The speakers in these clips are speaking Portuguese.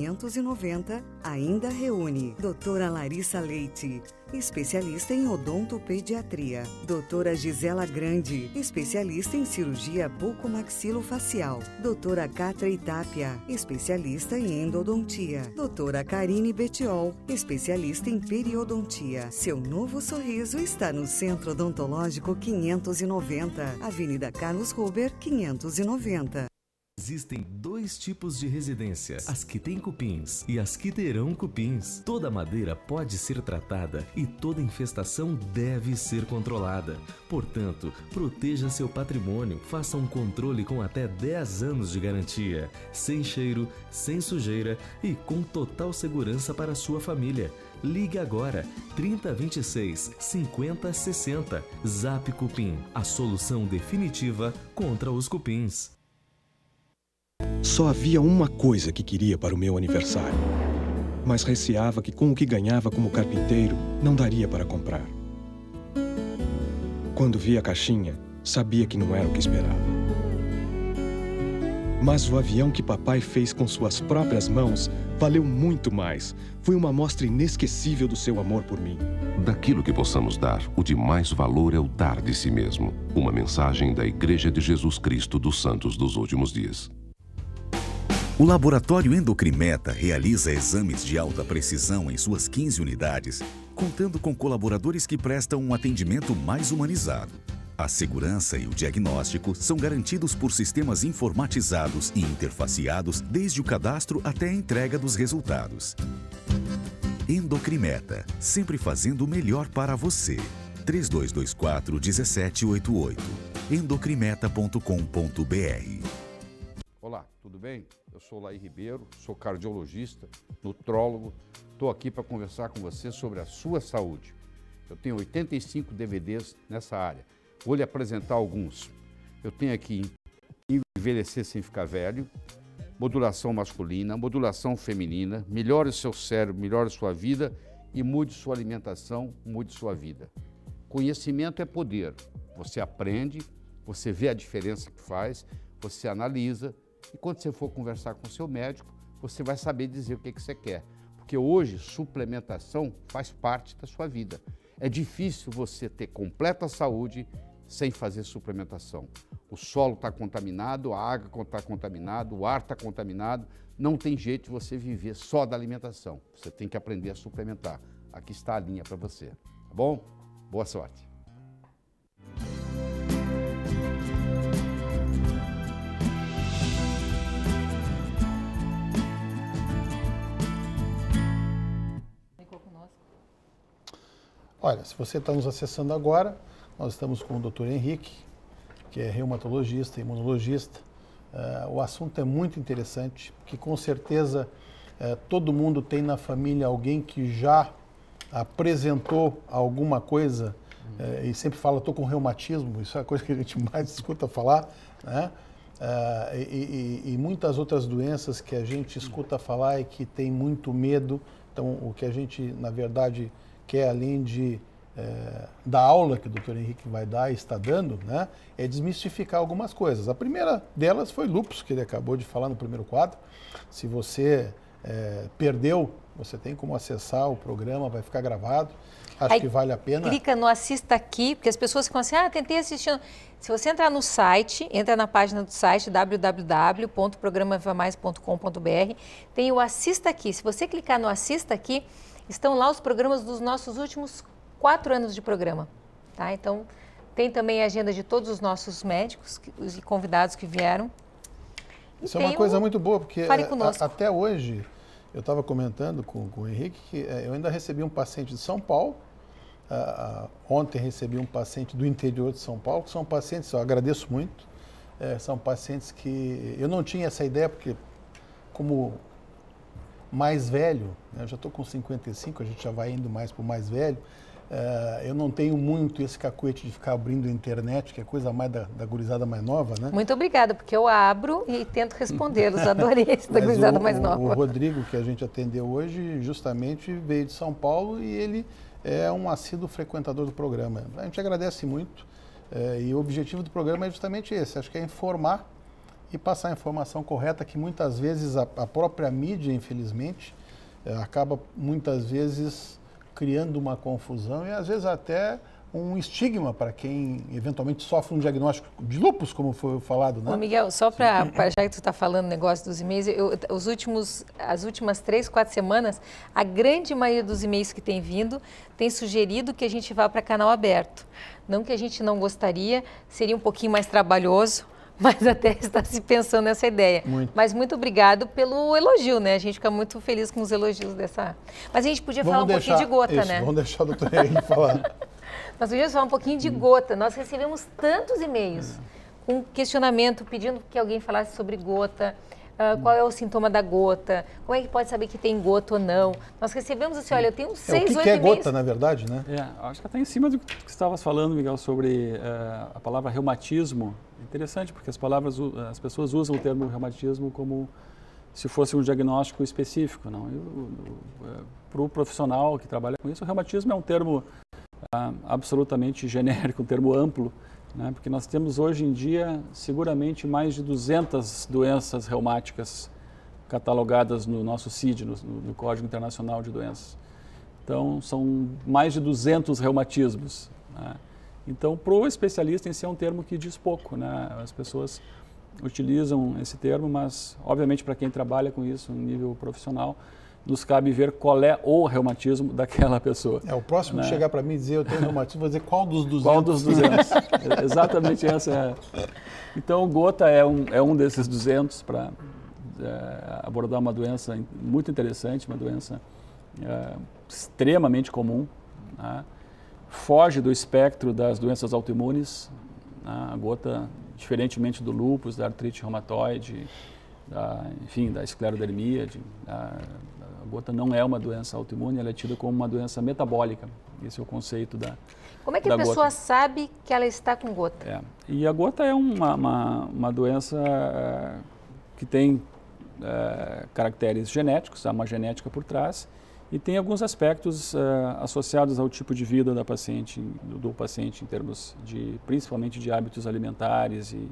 590 ainda reúne doutora Larissa Leite, especialista em odontopediatria, doutora Gisela Grande, especialista em cirurgia bucomaxilofacial, doutora Catra Itápia, especialista em endodontia, doutora Karine Betiol, especialista em periodontia. Seu novo sorriso está no Centro Odontológico 590, Avenida Carlos Ruber 590. Existem dois tipos de residência: as que têm cupins e as que terão cupins. Toda madeira pode ser tratada e toda infestação deve ser controlada. Portanto, proteja seu patrimônio, faça um controle com até 10 anos de garantia, sem cheiro, sem sujeira e com total segurança para sua família. Ligue agora 3026 5060. Zap Cupim, a solução definitiva contra os cupins. Só havia uma coisa que queria para o meu aniversário. Mas receava que com o que ganhava como carpinteiro, não daria para comprar. Quando vi a caixinha, sabia que não era o que esperava. Mas o avião que papai fez com suas próprias mãos valeu muito mais. Foi uma mostra inesquecível do seu amor por mim. Daquilo que possamos dar, o de mais valor é o dar de si mesmo. Uma mensagem da Igreja de Jesus Cristo dos Santos dos Últimos Dias. O Laboratório Endocrimeta realiza exames de alta precisão em suas 15 unidades, contando com colaboradores que prestam um atendimento mais humanizado. A segurança e o diagnóstico são garantidos por sistemas informatizados e interfaceados desde o cadastro até a entrega dos resultados. Endocrimeta, sempre fazendo o melhor para você. 3224 1788 endocrimeta.com.br Olá, tudo bem? Eu sou Laí Ribeiro, sou cardiologista, nutrólogo. Estou aqui para conversar com você sobre a sua saúde. Eu tenho 85 DVDs nessa área. Vou lhe apresentar alguns. Eu tenho aqui Envelhecer sem ficar velho, modulação masculina, modulação feminina, melhore seu cérebro, melhore sua vida e mude sua alimentação, mude sua vida. Conhecimento é poder. Você aprende, você vê a diferença que faz, você analisa, e quando você for conversar com o seu médico, você vai saber dizer o que, que você quer. Porque hoje, suplementação faz parte da sua vida. É difícil você ter completa saúde sem fazer suplementação. O solo está contaminado, a água está contaminada, o ar está contaminado. Não tem jeito de você viver só da alimentação. Você tem que aprender a suplementar. Aqui está a linha para você. Tá bom? Boa sorte. Olha, se você está nos acessando agora, nós estamos com o Dr. Henrique, que é reumatologista, imunologista. Uh, o assunto é muito interessante, porque com certeza uh, todo mundo tem na família alguém que já apresentou alguma coisa uh, e sempre fala, estou com reumatismo, isso é a coisa que a gente mais escuta falar, né? E, e, e muitas outras doenças que a gente escuta falar e que tem muito medo. Então, o que a gente, na verdade, que é além de é, da aula que o doutor Henrique vai dar e está dando, né, é desmistificar algumas coisas. A primeira delas foi lupus, que ele acabou de falar no primeiro quadro. Se você é, perdeu, você tem como acessar o programa, vai ficar gravado. Acho Aí, que vale a pena. Clica no assista aqui, porque as pessoas ficam assim, ah, tentei assistir. Se você entrar no site, entra na página do site www.programavamais.com.br, tem o assista aqui. Se você clicar no assista aqui, estão lá os programas dos nossos últimos quatro anos de programa. Tá? Então, tem também a agenda de todos os nossos médicos e convidados que vieram. E Isso é uma coisa um... muito boa, porque é, a, até hoje, eu estava comentando com, com, o Henrique que é, eu ainda recebi um paciente de São Paulo, uh, ontem recebi um paciente do interior de São Paulo, que são pacientes, eu agradeço muito, é, são pacientes que eu não tinha essa ideia, porque como mais velho, né? eu já estou com 55, a gente já vai indo mais para o mais velho, uh, eu não tenho muito esse cacuete de ficar abrindo a internet, que é coisa mais da, da gurizada mais nova, né? Muito obrigada, porque eu abro e tento respondê-los, adorei esse da gurizada o, mais nova. O Rodrigo, que a gente atendeu hoje, justamente veio de São Paulo e ele é um assíduo frequentador do programa. A gente agradece muito uh, e o objetivo do programa é justamente esse, acho que é informar e passar a informação correta que muitas vezes a, a própria mídia, infelizmente, é, acaba muitas vezes criando uma confusão e às vezes até um estigma para quem eventualmente sofre um diagnóstico de lupus, como foi falado, né? Ô Miguel, só para já que tu está falando negócio dos e-mails, eu, os últimos, as últimas três, quatro semanas, a grande maioria dos e-mails que tem vindo tem sugerido que a gente vá para canal aberto. Não que a gente não gostaria, seria um pouquinho mais trabalhoso, mas até está se pensando nessa ideia. Muito. Mas muito obrigado pelo elogio, né? A gente fica muito feliz com os elogios dessa. Mas a gente podia vamos falar um pouquinho de gota, isso, né? Vamos deixar o doutor Henrique falar. Nós podíamos falar um pouquinho de gota. Nós recebemos tantos e-mails com questionamento pedindo que alguém falasse sobre gota. Uh, qual é o sintoma da gota? Como é que pode saber que tem gota ou não? Nós recebemos assim, olha, eu tenho seis, é, o que, que é gota, na verdade, né? É, acho que está em cima do que você estava falando, Miguel, sobre uh, a palavra reumatismo. Interessante, porque as palavras, as pessoas usam o termo reumatismo como se fosse um diagnóstico específico, não? Para o profissional que trabalha com isso, o reumatismo é um termo uh, absolutamente genérico, um termo amplo, né? porque nós temos hoje em dia seguramente mais de 200 doenças reumáticas catalogadas no nosso CID, no, no Código Internacional de Doenças. Então, são mais de 200 reumatismos. Né? Então, para o especialista, esse é um termo que diz pouco. Né? As pessoas utilizam esse termo, mas, obviamente, para quem trabalha com isso no nível profissional, nos cabe ver qual é o reumatismo daquela pessoa. É, o próximo né? chegar para mim e dizer eu tenho reumatismo, vou dizer qual dos 200? Qual dos 200? Exatamente essa é. Então, gota é um, é um desses 200 para é, abordar uma doença muito interessante, uma doença é, extremamente comum. Né? Foge do espectro das doenças autoimunes. Né? A gota, diferentemente do lúpus, da artrite reumatoide, da, enfim, da esclerodermia, de, da, a gota não é uma doença autoimune, ela é tida como uma doença metabólica. Esse é o conceito da. Como é que a pessoa gota. sabe que ela está com gota? É. E a gota é uma, uma, uma doença uh, que tem uh, caracteres genéticos, há uma genética por trás, e tem alguns aspectos uh, associados ao tipo de vida da paciente, do, do, paciente em termos de, principalmente de hábitos alimentares e,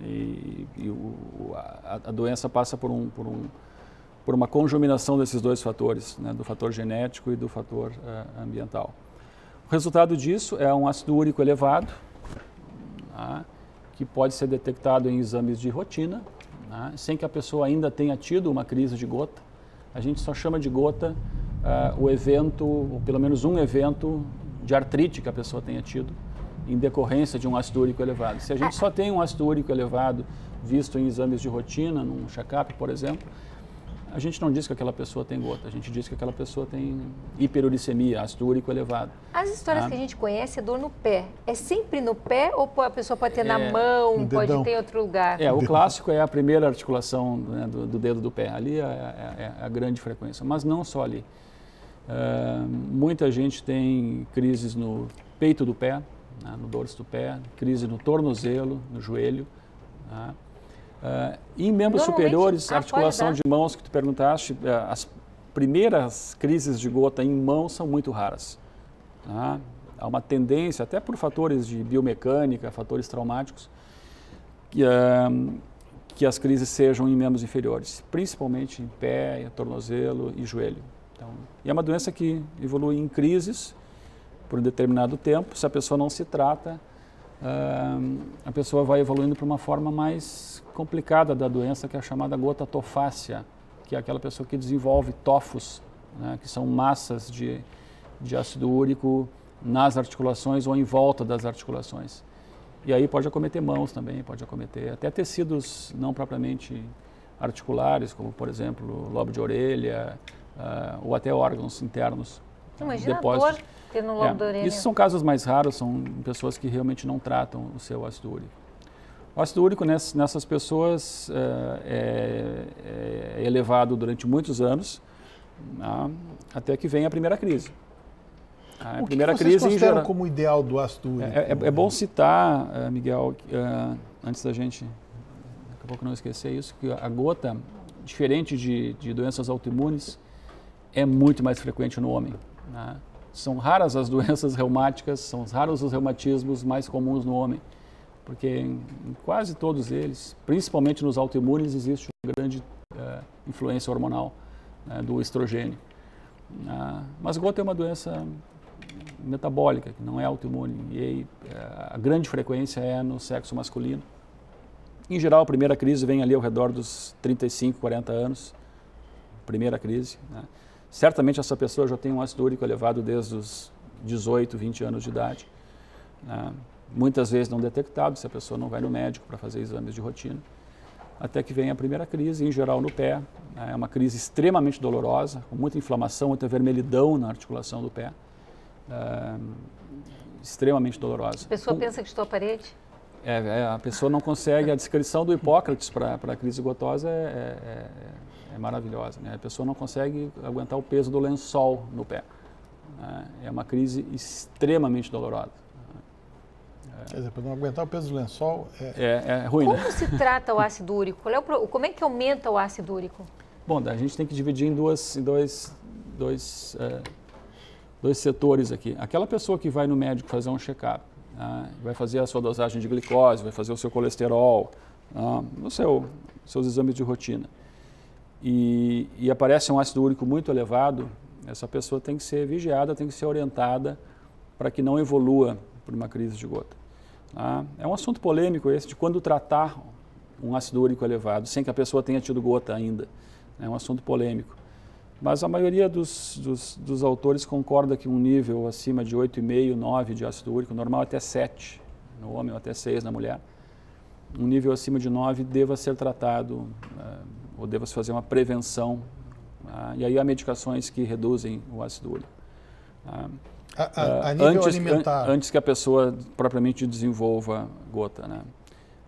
e, e o, a, a, doença passa por um, por um por uma conjuminação desses dois fatores, né, do fator genético e do fator uh, ambiental. O resultado disso é um ácido úrico elevado, né, que pode ser detectado em exames de rotina, né, sem que a pessoa ainda tenha tido uma crise de gota. A gente só chama de gota uh, o evento, ou pelo menos um evento de artrite que a pessoa tenha tido em decorrência de um ácido úrico elevado. Se a gente só tem um ácido úrico elevado visto em exames de rotina, num check-up, por exemplo, a gente não diz que aquela pessoa tem gota, a gente diz que aquela pessoa tem hiperuricemia, ácido úrico elevado. As histórias ah. que a gente conhece é dor no pé. É sempre no pé ou a pessoa pode ter é, na mão, pode ter em outro lugar? É, o clássico é a primeira articulação né, do, do, dedo do pé. Ali é, é, é, a grande frequência, mas não só ali. Uh, muita gente tem crises no peito do pé, né, no dorso do pé, crise no tornozelo, no joelho. Né. Uh, em membros superiores, a articulação de mãos que tu perguntaste, uh, as primeiras crises de gota em mão são muito raras. Tá? Há uma tendência, até por fatores de biomecânica, fatores traumáticos, que, uh, que as crises sejam em membros inferiores, principalmente em pé, tornozelo e joelho. Então, e é uma doença que evolui em crises por um determinado tempo. Se a pessoa não se trata, a pessoa vai evoluindo para uma forma mais complicada da doença, que é a chamada gota tofácea, que é aquela pessoa que desenvolve tofos, né, que são massas de, de ácido úrico nas articulações ou em volta das articulações. E aí pode acometer mãos também, pode acometer até tecidos não propriamente articulares, como por exemplo lobo de orelha, uh, ou até órgãos internos. Imagina depósitos. a dor ter no lobo é, da orelha. Isso são casos mais raros, são pessoas que realmente não tratam o seu ácido úrico. O ácido úrico nessas pessoas é, é, é elevado durante muitos anos, né, até que vem a primeira crise. A o primeira que vocês crise consideram geral, como ideal do ácido úrico? É, é, é bom citar, Miguel, antes da gente, daqui a pouco não esquecer isso, que a gota, diferente de, de doenças autoimunes, é muito mais frequente no homem. Né? São raras as doenças reumáticas, são raros os reumatismos mais comuns no homem porque em, em quase todos eles, principalmente nos autoimunes, existe uma grande é, influência hormonal né, do estrogênio. Ah, mas gota é uma doença metabólica, que não é autoimune, e aí, é, a grande frequência é no sexo masculino. Em geral, a primeira crise vem ali ao redor dos 35, 40 anos, primeira crise. Né? Certamente essa pessoa já tem um ácido úrico elevado desde os 18, 20 anos de idade. Né? Muitas vezes não detectado, se a pessoa não vai no médico para fazer exames de rotina. Até que vem a primeira crise, em geral no pé. Né? É uma crise extremamente dolorosa, com muita inflamação, muita vermelhidão na articulação do pé. É, extremamente dolorosa. A pessoa com... pensa que estou à parede? É, é, a pessoa não consegue, a descrição do Hipócrates para a crise gotosa é, é, é, maravilhosa. Né? A pessoa não consegue aguentar o peso do lençol no pé. Né? É uma crise extremamente dolorosa. Quer dizer, para não aguentar o peso do lençol é, é, é ruim. Como né? se trata o ácido úrico? É o, como é que aumenta o ácido úrico? Bom, a gente tem que dividir em, duas, em dois, dois, é, dois setores aqui. Aquela pessoa que vai no médico fazer um check-up, né, vai fazer a sua dosagem de glicose, vai fazer o seu colesterol, né, no seu, seus exames de rotina, e, e aparece um ácido úrico muito elevado, essa pessoa tem que ser vigiada, tem que ser orientada para que não evolua por uma crise de gota. Tá? É um assunto polêmico esse de quando tratar um ácido úrico elevado, sem que a pessoa tenha tido gota ainda. É um assunto polêmico. Mas a maioria dos, dos, dos autores concorda que um nível acima de 8,5, 9 de ácido úrico, normal até 7 no homem ou até 6 na mulher, um nível acima de 9 deva ser tratado uh, ou deva se fazer uma prevenção. Uh, e aí há medicações que reduzem o ácido úrico. Uh, a, a, a nível antes, alimentar. An, antes que a pessoa propriamente desenvolva gota. Né?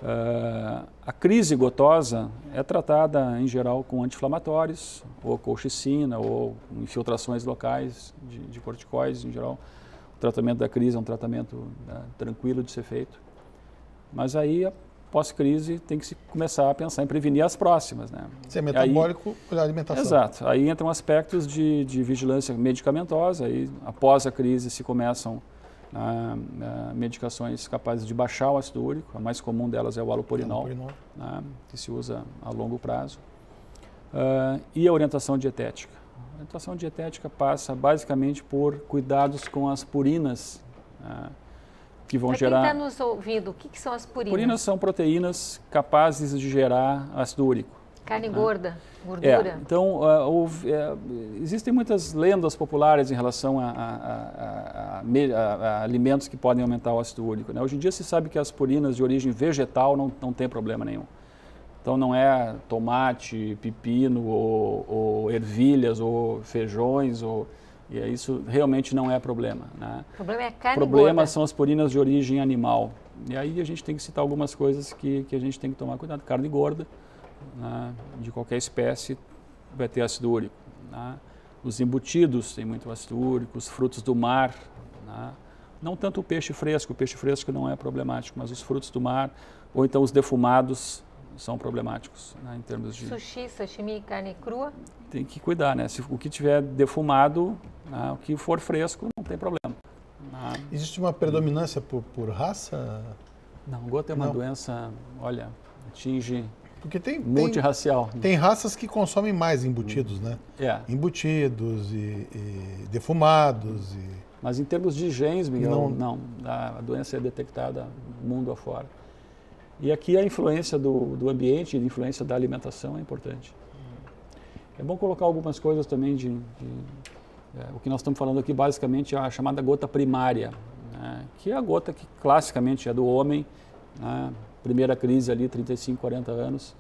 Uh, a crise gotosa é tratada, em geral, com anti-inflamatórios, ou colchicina, ou infiltrações locais de, de corticoides, em geral. O tratamento da crise é um tratamento né, tranquilo de ser feito. Mas aí, pós-crise, tem que se começar a pensar em prevenir as próximas. Né? Ser metabólico pela alimentação. Exato. Aí entram aspectos de, de vigilância medicamentosa, aí após a crise se começam ah, ah, medicações capazes de baixar o ácido úrico, a mais comum delas é o alopurinol, né, que se usa a longo prazo, ah, e a orientação dietética. A orientação dietética passa basicamente por cuidados com as purinas, ah, que vão pra gerar... quem está nos ouvindo, o que, que, são as purinas? Purinas são proteínas capazes de gerar ácido úrico. Carne gorda, gordura. É, então, uh, houve, uh, existem muitas lendas populares em relação a, a, a, a, alimentos que podem aumentar o ácido úrico. Né? Hoje em dia se sabe que as purinas de origem vegetal não, não tem problema nenhum. Então não é tomate, pepino, ou, ou ervilhas, ou feijões, ou, e isso realmente não é problema. Né? O problema é a carne Problema gorda. são as purinas de origem animal. E aí a gente tem que citar algumas coisas que, que a gente tem que tomar cuidado. Carne gorda, né, de qualquer espécie vai ter ácido úrico. Né? Os embutidos têm muito ácido úrico, os frutos do mar, né? não tanto o peixe fresco, o peixe fresco não é problemático, mas os frutos do mar, ou então os defumados são problemáticos né, em termos de... Sushi, sashimi, carne crua? Tem que cuidar, né? Se o que tiver defumado, né, o que for fresco, não tem problema. Né? Existe uma predominância por, por raça? Não, gota é uma Não. doença, olha, atinge Porque tem, tem, multirracial. tem raças que consomem mais embutidos, né? É, Embutidos e, e defumados e... mas em termos de genes, Miguel, Não. não, a doença é detectada mundo afora. E aqui a influência do, do ambiente, a influência da alimentação é importante. É bom colocar algumas coisas também de, de é, o que nós estamos falando aqui basicamente é a chamada gota primária, né, que é a gota que classicamente é do homem, né, primeira crise ali, 35, 40 anos,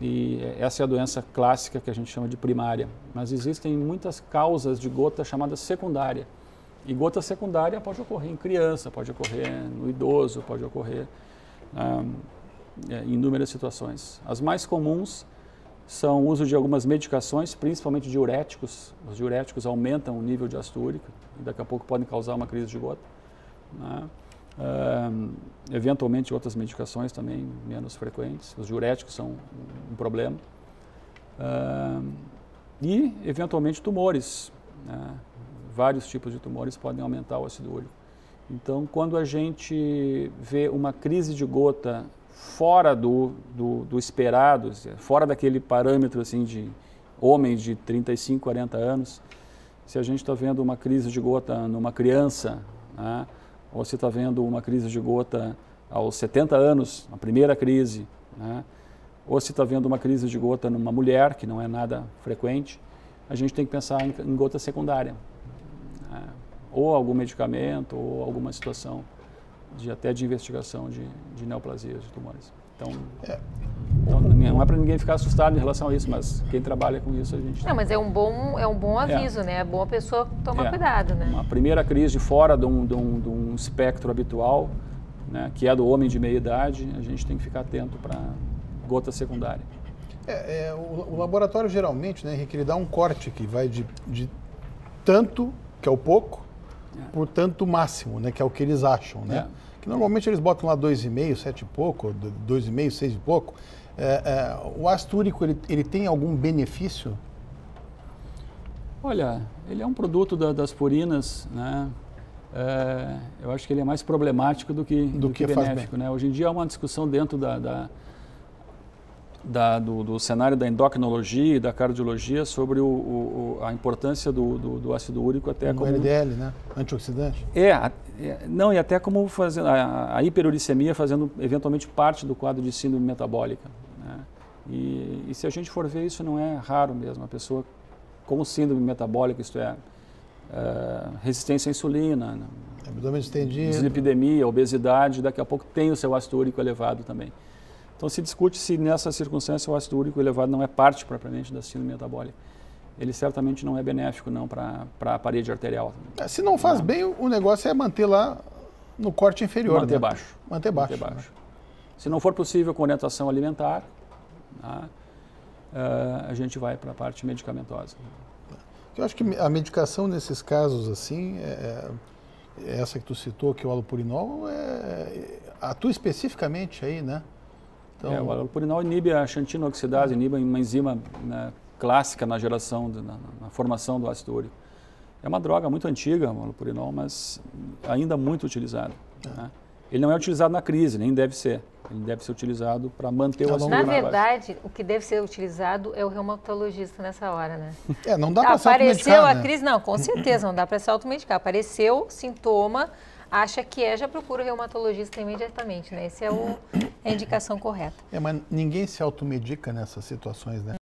e essa é a doença clássica que a gente chama de primária. Mas existem muitas causas de gota chamada secundária. E gota secundária pode ocorrer em criança, pode ocorrer no idoso, pode ocorrer ah, em inúmeras situações. As mais comuns são o uso de algumas medicações, principalmente diuréticos. Os diuréticos aumentam o nível de ácido úrico e daqui a pouco podem causar uma crise de gota. Né? Ah, eventualmente outras medicações também menos frequentes. Os diuréticos são um problema. Ah, e eventualmente tumores. Né? Vários tipos de tumores podem aumentar o ácido úrico. Então, quando a gente vê uma crise de gota fora do, do, do esperado, fora daquele parâmetro assim de homens de 35, 40 anos, se a gente está vendo uma crise de gota numa criança, né, ou se está vendo uma crise de gota aos 70 anos, a primeira crise, né, ou se está vendo uma crise de gota numa mulher, que não é nada frequente, a gente tem que pensar em, em gota secundária. Né, ou algum medicamento, ou alguma situação de até de investigação de, de neoplasias, de tumores. Então, é. então não é para ninguém ficar assustado em relação a isso, mas quem trabalha com isso a gente. Não, mas é um bom, é um bom é. aviso, é. né? É bom a pessoa tomar é. cuidado, né? Uma primeira crise fora de um, de um, de um espectro habitual, né, que é do homem de meia idade, a gente tem que ficar atento para gota secundária. É, é, o, o, laboratório geralmente, né, Henrique, ele dá um corte que vai de, de tanto, que é o pouco. Por tanto máximo, né, que é o que eles acham, né? É que normalmente eles botam lá 2,5, 7 e pouco, 2,5, 6 e pouco. É, é, o ácido úrico, ele, ele tem algum benefício? Olha, ele é um produto da, das purinas, né? É, eu acho que ele é mais problemático do que, do, do que, que benéfico. Né? Hoje em dia há uma discussão dentro da, da, da do, do, cenário da endocrinologia e da cardiologia sobre o, o, a importância do, do, ácido úrico até como... LDL, né? Antioxidante. É, é, não, e até como fazer a, a hiperuricemia fazendo eventualmente parte do quadro de síndrome metabólica. Né? E, e, se a gente for ver, isso não é raro mesmo. A pessoa com síndrome metabólica, isto é, é resistência à insulina, né? abdômen estendido, dislipidemia, obesidade, daqui a pouco tem o seu ácido úrico elevado também. Então se discute se nessa circunstância o ácido úrico elevado não é parte propriamente da síndrome metabólica ele certamente não é benéfico não para a parede arterial. É, se não faz não. bem, o negócio é manter lá no corte inferior. Manter né? baixo. Manter baixo. Manter baixo. Né? Se não for possível com orientação alimentar, né, uh, a gente vai para a parte medicamentosa. Eu acho que a medicação nesses casos assim, é, é essa que tu citou, que é o alopurinol, é, atua especificamente aí, né? Então... É, o alopurinol inibe a xantino-oxidase, inibe uma enzima né, clássica na geração, na, na, formação do ácido úrico. É uma droga muito antiga, o alopurinol, mas ainda muito utilizada. É. Né? Ele não é utilizado na crise, nem deve ser. Ele deve ser utilizado para manter o ácido Na verdade, o que deve ser utilizado é o reumatologista nessa hora, né? É, não dá para se Apareceu a né? crise, não, com certeza, não dá para se automedicar. Apareceu sintoma, acha que é, já procura o reumatologista imediatamente, né? Essa é o, é a indicação correta. É, mas ninguém se automedica nessas situações, né?